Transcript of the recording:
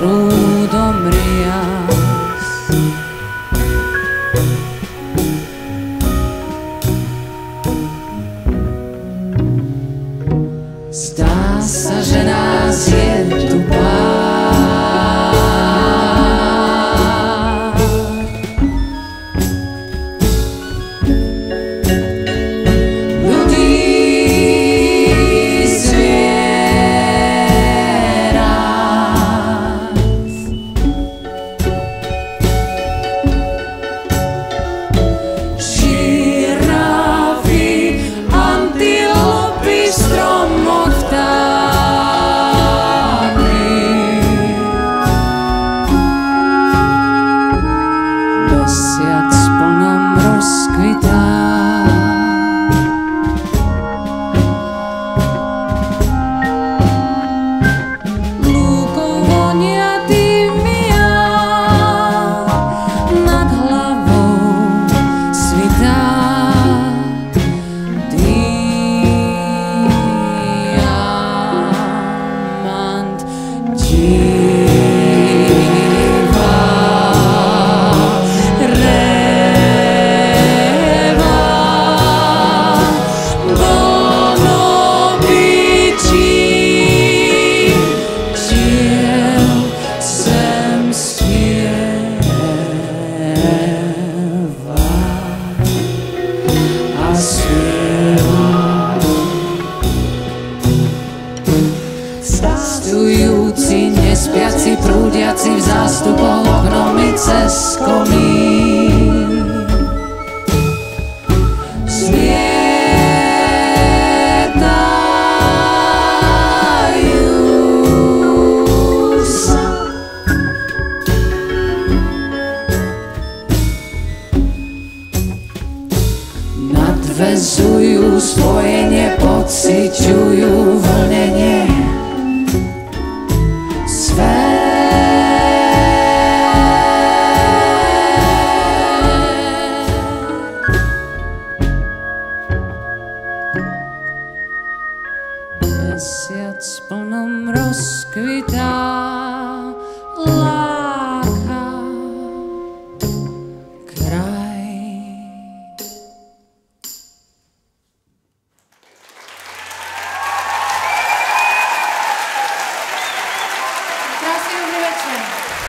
Brūdo mrijas Zdá se, že nás je prúdiaci v zástupoch oknomi cez komín. Nadvezujú svoje nepociťujú